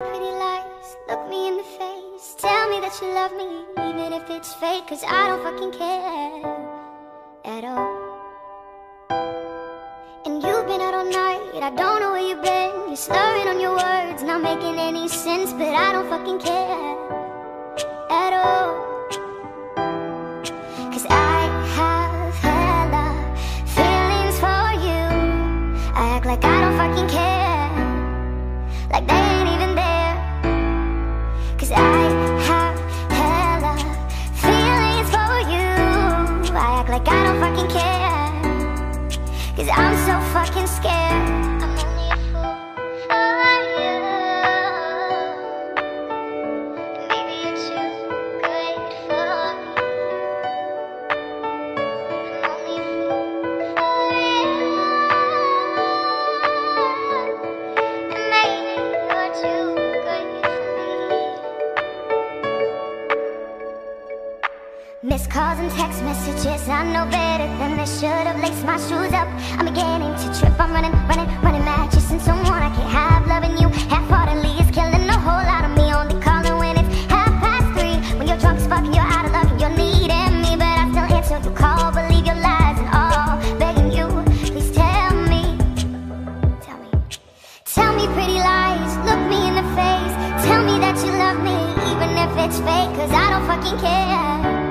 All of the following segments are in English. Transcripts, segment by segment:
Pretty lies, look me in the face. Tell me that you love me, even if it's fake Cause I don't fucking care at all. And you've been out all night, I don't know where you've been. You're slurring on your words, not making any sense But I don't fucking care at all. Cause I have hella feelings for you. I act like I don't fucking care. Like they like I don't fucking care. Cause I'm so fucking scared Missed calls and text messages, I know better than this Should've laced my shoes up, I'm beginning to trip. I'm running, running, running mad chasing someone I can't have Loving you. Half-heartedly is killing a whole lot of me. Only calling when it's half past three. When you're drunk as fuck and you're out of luck and you're needing me. But I still answer your call, believe your lies and all. Begging you, please tell me. Tell me. Tell me pretty lies, look me in the face. Tell me that you love me, even if it's fake Cause I don't fucking care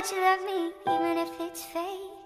that you love me, even if it's fake.